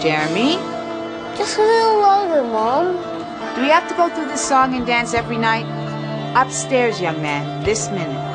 Jeremy? Just a little longer, Mom. Do we have to go through this song and dance every night? Upstairs, young man, this minute.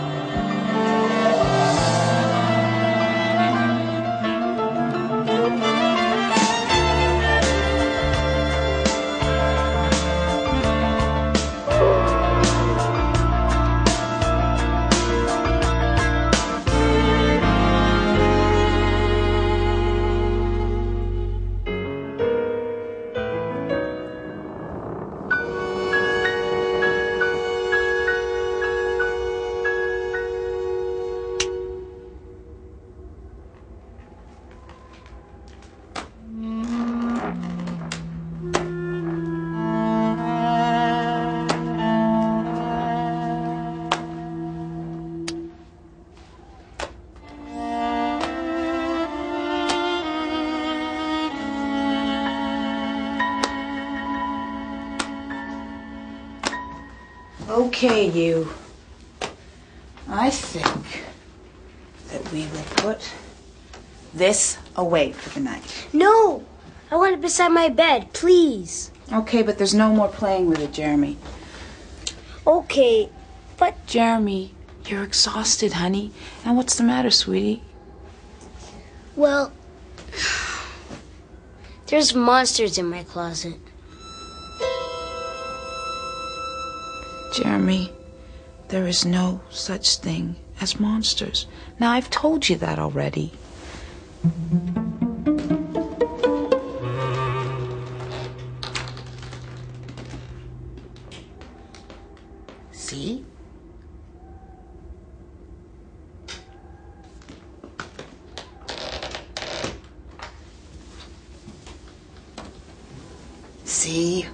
Okay, you. I think that we will put this away for the night. No! I want it beside my bed, please. Okay, but there's no more playing with it, Jeremy. Okay, but Jeremy, you're exhausted, honey. And what's the matter, sweetie? well, there's monsters in my closet. Jeremy, there is no such thing as monsters. Now, I've told you that already. See? See?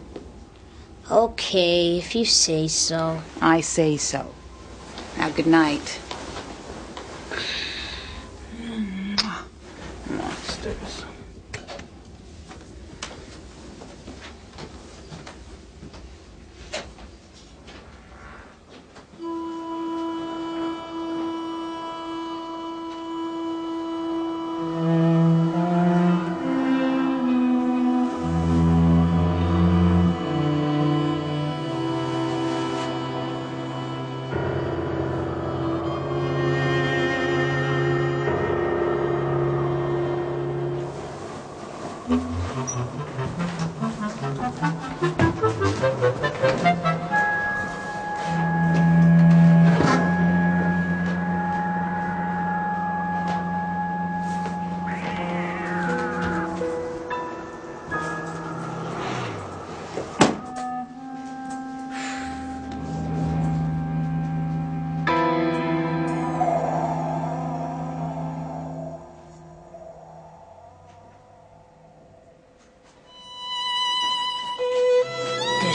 Okay, if you say so. I say so. Now, good night.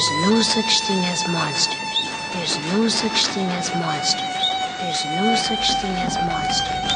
There's no such thing as monsters. There's no such thing as monsters. There's no such thing as monsters.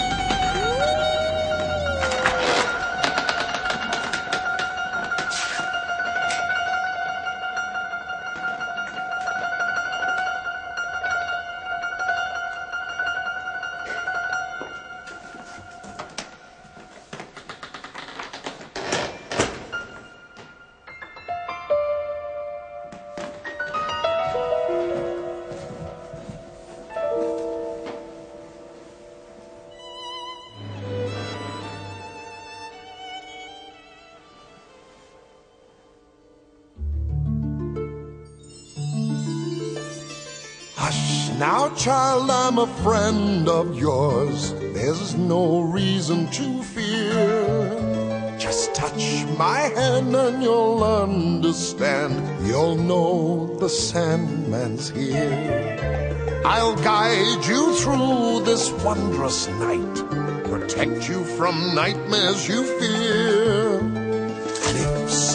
Now, child, I'm a friend of yours. There's no reason to fear. Just touch my hand and you'll understand. You'll know the Sandman's here. I'll guide you through this wondrous night, protect you from nightmares you fear.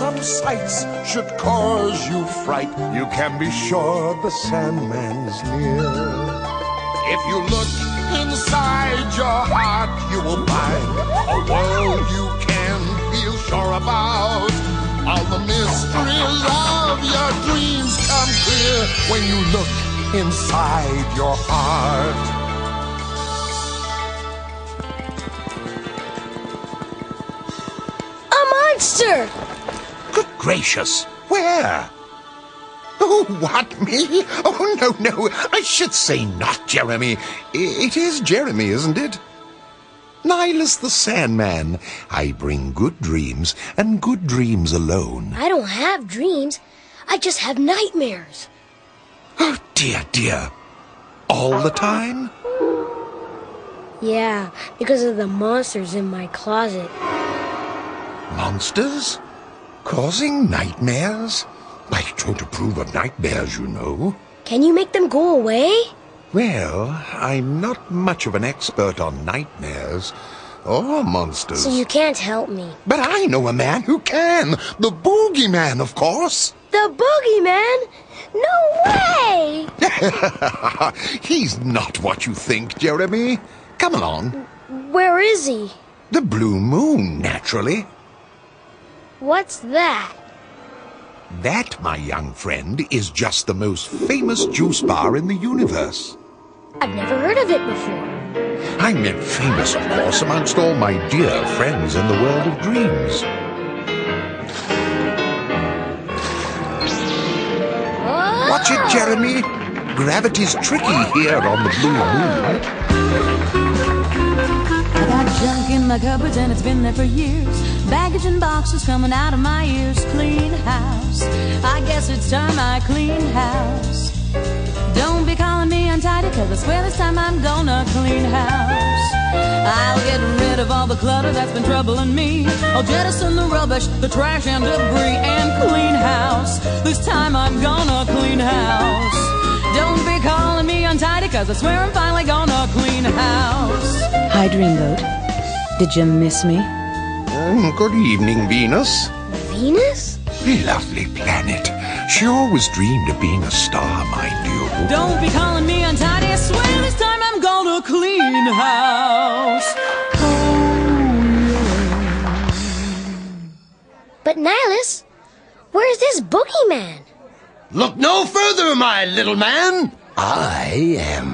Some sights should cause you fright, you can be sure the Sandman's near. If you look inside your heart, you will find a world you can feel sure about. All the mysteries of your dreams come clear when you look inside your heart. A monster! Monster! Good gracious! Where? Oh, what, me? Oh, no, no. I should say not, Jeremy. I- It is Jeremy, isn't it? Nilus the Sandman. I bring good dreams, and good dreams alone. I don't have dreams. I just have nightmares. Oh, dear, dear. All the time? Yeah, because of the monsters in my closet. Monsters? Causing nightmares? I don't approve of nightmares, you know. Can you make them go away? Well, I'm not much of an expert on nightmares or monsters. So you can't help me. But I know a man who can. The Boogeyman, of course. The boogeyman? No way! He's not what you think, Jeremy. Come along. Where is he? The Blue Moon, naturally. What's that? That, my young friend, is just the most famous juice bar in the universe. I've never heard of it before. I meant famous, of course, amongst all my dear friends in the world of dreams. Watch it, Jeremy. Gravity's tricky here on the Blue Moon. My cupboards and it's been there for years. Baggage and boxes coming out of my ears. Clean house. I guess it's time I clean house. Don't be calling me untidy, cause I swear this time I'm gonna clean house. I'll get rid of all the clutter that's been troubling me. I'll jettison the rubbish, the trash and debris, and clean house. This time I'm gonna clean house. Don't be calling me untidy, cause I swear I'm finally gonna clean house. Hi, Dreamboat. Did you miss me? Mm, good evening, Venus. Venus? Lovely planet. She always dreamed of being a star, mind you. Don't be calling me untidy. I swear this time I'm gonna clean house. But Nilus, where's this boogeyman? Look no further, my little man. I am he.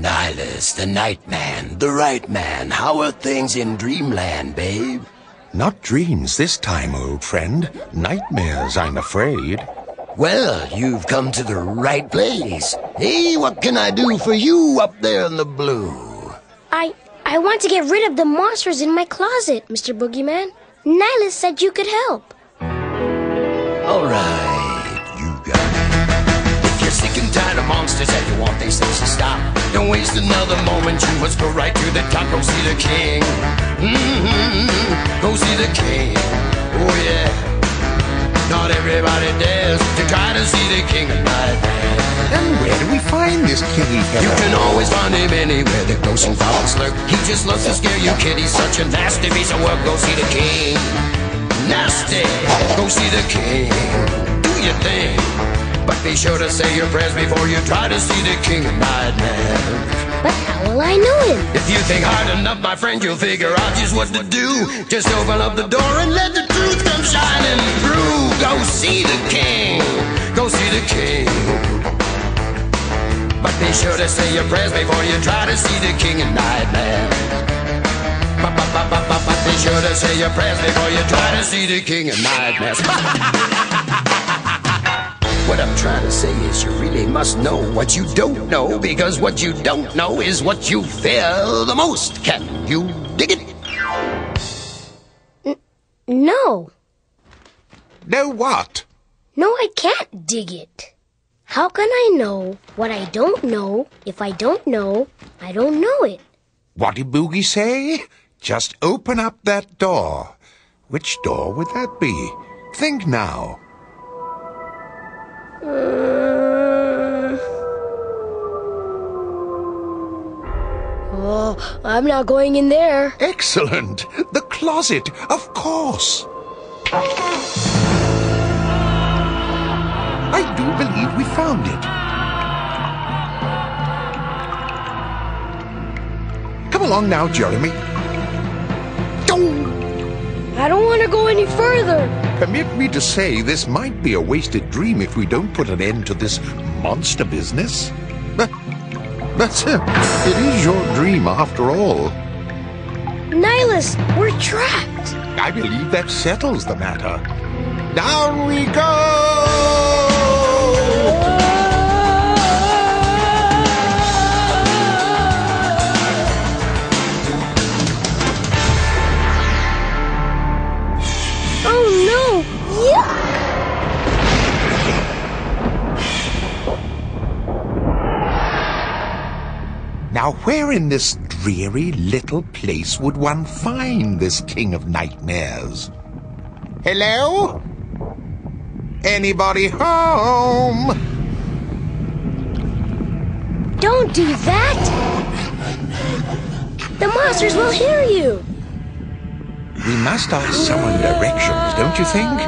Nilus, the night man, the right man. How are things in dreamland, babe? Not dreams this time, old friend. Nightmares, I'm afraid. Well, you've come to the right place. Hey, what can I do for you up there in the blue? I I want to get rid of the monsters in my closet, Mr. Boogeyman. Nilus said you could help. All right, of monsters and you want these things to stop, don't waste another moment. You must go right to the top. Go see the king. Mm-hmm. Go see the king. Oh yeah. Not everybody dares to try to see the king at night. And where do we find this kitty You can always find him anywhere the ghosts and goblins lurk. He just loves to scare you, kid. He's such a nasty piece of work. Go see the king. Nasty. Go see the king. Do your thing. But be sure to say your prayers before you try to see the king of nightmares. But how will I know him? If you think hard enough, my friend, you'll figure out just what to do. Just open up the door and let the truth come shining through. Go see the king. Go see the king. But be sure to say your prayers before you try to see the king of nightmares. But, but, but, but, but, be sure to say your prayers before you try to see the king of nightmares. What I'm trying to say is you really must know what you don't know because what you don't know is what you fear the most. Can you dig it? No. No what? No, I can't dig it. How can I know what I don't know if I don't know I don't know it? What did Boogie say? Just open up that door. Which door would that be? Think now. Oh, I'm not going in there. Excellent. The closet, of course. I do believe we found it. Come along now, Jeremy. Don't I don't want to go any further. permit me to say this might be a wasted dream if we don't put an end to this monster business. But that's it. It is your dream after all. Nilus, we're trapped. I believe that settles the matter. Down we go! Now, where in this dreary little place would one find this king of nightmares? Hello? Anybody home? Don't do that! The monsters will hear you! We must ask someone directions, don't you think?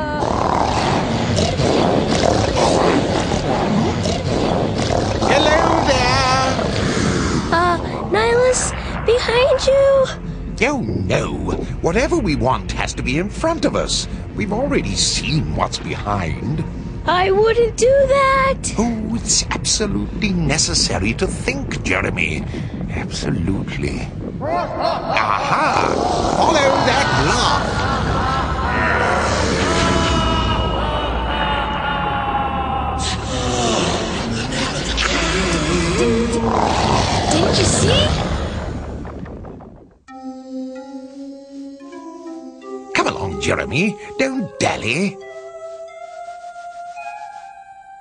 Hello there! Uh, Nilus, behind you! Oh, no. Whatever we want has to be in front of us. We've already seen what's behind. I wouldn't do that! Oh, it's absolutely necessary to think, Jeremy. Absolutely. Aha! Follow that laugh. Didn't you see? Jeremy. Don't dally.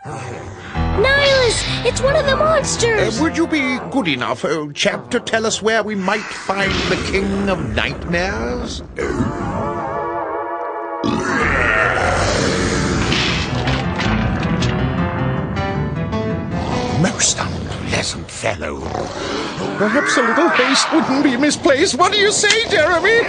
Nilus! It's one of the Uh, monsters! would you be good enough, old chap, to tell us where we might find the King of Nightmares? Most unpleasant fellow. Perhaps a little haste wouldn't be misplaced. What do you say, Jeremy?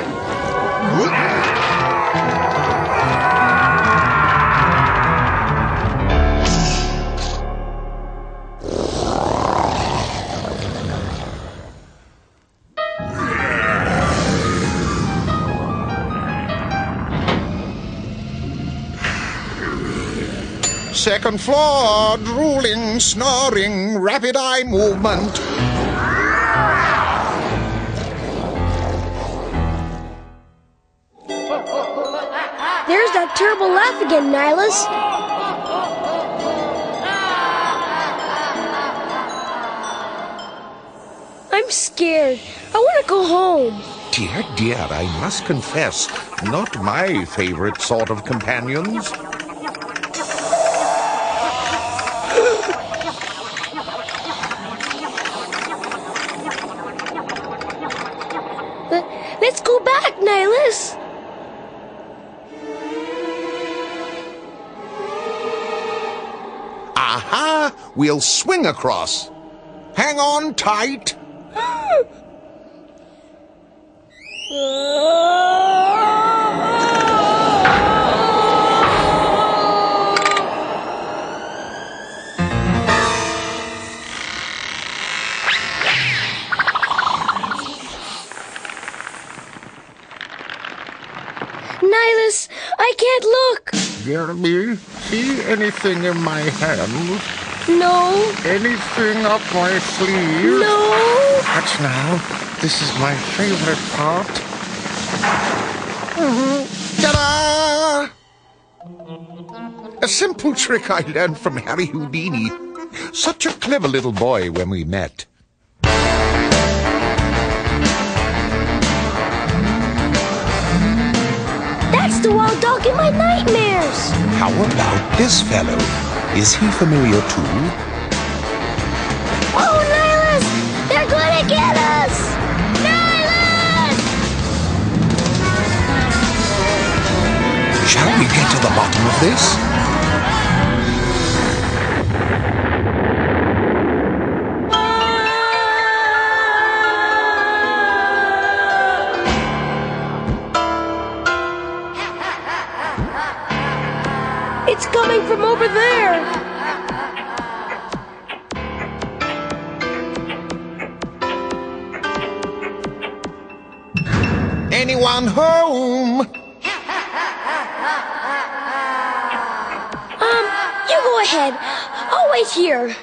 Second floor, drooling, snoring, rapid eye movement. There's that terrible laugh again, Nilus! I'm scared. I want to go home. Dear, dear, I must confess, not my favorite sort of companions. But let's go back, Nilus! Aha! We'll swing across. Hang on tight. Oh, Jeremy, see anything in my hands? No, Anything up my sleeve? no! Watch now. This is my favorite part. Mhm. Ta-da! A simple trick I learned from Harry Houdini. Such a clever little boy when we met. Dog in my nightmares! How about this fellow? Is he familiar too? Oh, Nilus! They're gonna get us! Nilus! Shall we get to the bottom of this? Here.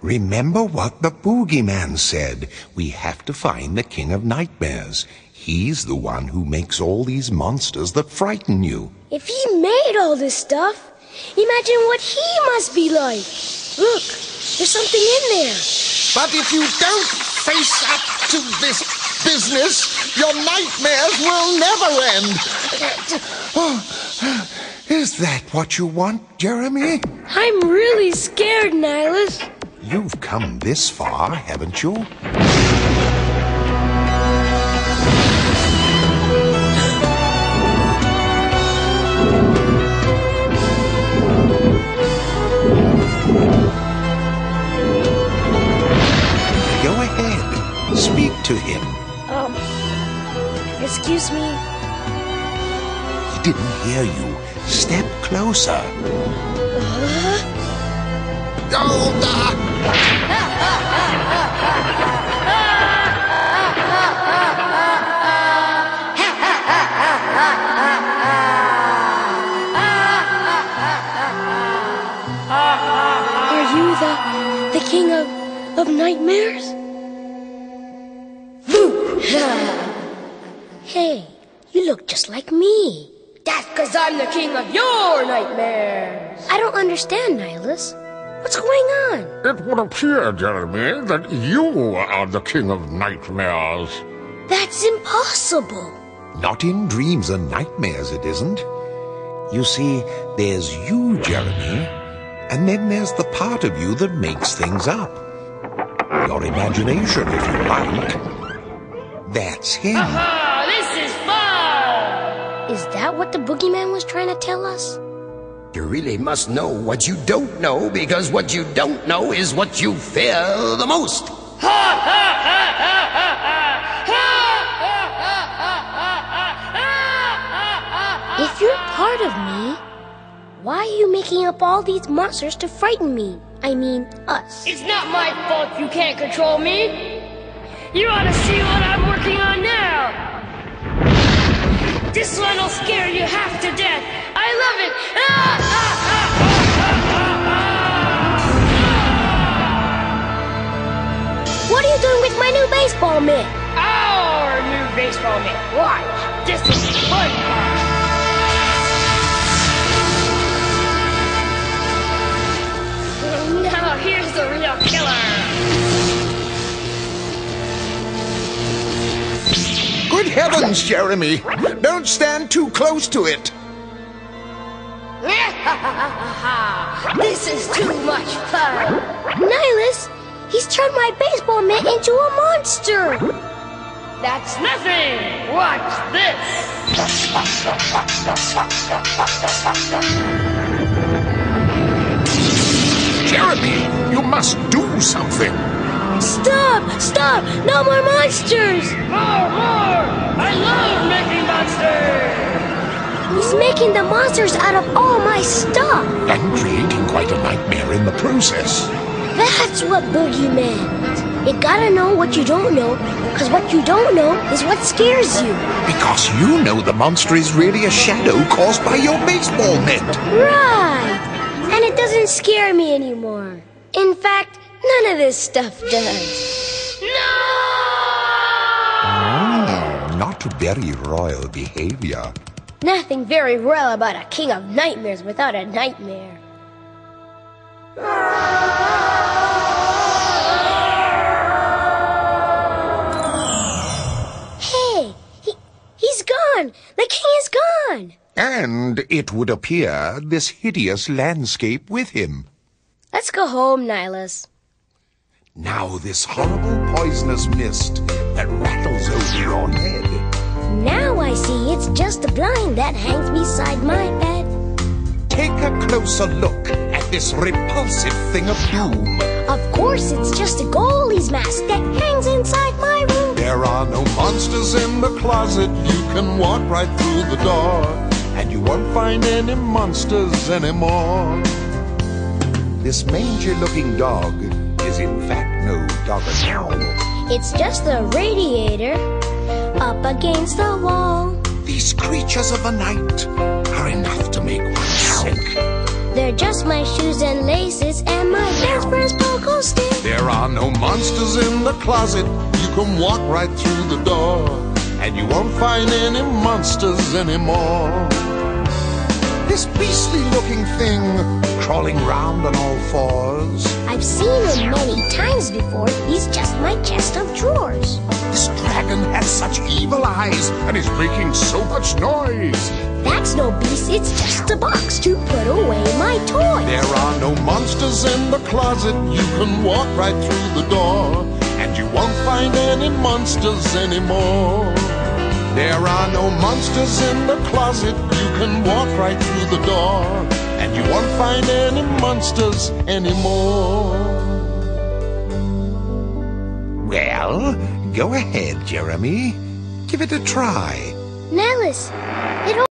Remember what the boogeyman said. We have to find the King of Nightmares. He's the one who makes all these monsters that frighten you. If he made all this stuff, imagine what he must be like. Look, there's something in there. But if you don't face up to this business, your nightmares will never end. Uh, oh, Is that what you want, Jeremy? I'm really scared, Nilus. You've come this far, haven't you? Go ahead. Speak to him. Um, excuse me. He didn't hear you. Step closer. Oh, ah. Are you the the king of of nightmares? hey, you look just like me. That's because I'm the king of your nightmares. I don't understand, Nilus. What's going on? It would appear, Jeremy, that you are the king of nightmares. That's impossible. Not in dreams and nightmares, it isn't. You see, there's you, Jeremy, and then there's the part of you that makes things up. Your imagination, if you like. That's him. This is fun! Is that what the boogeyman was trying to tell us? You really must know what you don't know because what you don't know is what you fear the most. If you're part of me, why are you making up all these monsters to frighten me? I mean, us. It's not my fault you can't control me. You ought to see what I'm working on now. This one'll scare you half to death. I love it. Ah, ah, ah, What are you doing with my new baseball mitt? Our new baseball mitt. Watch. This is fun part. Heavens, Jeremy! Don't stand too close to it. this is too much fun. Nilus, he's turned my baseball mitt into a monster. That's nothing. Watch this. Jeremy, you must do something. Stop! Stop! No more monsters! More, more. I love making monsters. He's making the monsters out of all my stuff. And creating quite a nightmare in the process. That's what boogeyman is. You gotta know what you don't know, because what you don't know is what scares you. Because you know the monster is really a shadow caused by your baseball mitt. Right! And it doesn't scare me anymore. In fact, none of this stuff does. Oh, not very royal behavior. Nothing very royal about a king of nightmares without a nightmare. Hey, he, he's gone. The king is gone. And it would appear this hideous landscape with him. Let's go home, Nilus. Now this horrible poisonous mist that rattles over your head. Now I see it's just a blind that hangs beside my bed. Take a closer look at this repulsive thing of doom. Of course, it's just a goalie's mask that hangs inside my room. There are no monsters in the closet. You can walk right through the door, and you won't find any monsters anymore. This mangy looking dog is in fact no dog at all. It's just the radiator up against the wall. These creatures of the night are enough to make one sick. They're just my shoes and laces and my best friend's pogo stick. There are no monsters in the closet. You can walk right through the door, and you won't find any monsters anymore. This beastly looking thing crawling round on all fours. I've seen him many times before. He's just my chest of drawers. This dragon has such evil eyes and is making so much noise. That's no beast, it's just a box to put away my toys. There are no monsters in the closet. You can walk right through the door, and you won't find any monsters anymore. There are no monsters in the closet. You can walk right through the door, and you won't find any monsters anymore. Well, go ahead, Jeremy. Give it a try. Nilus, it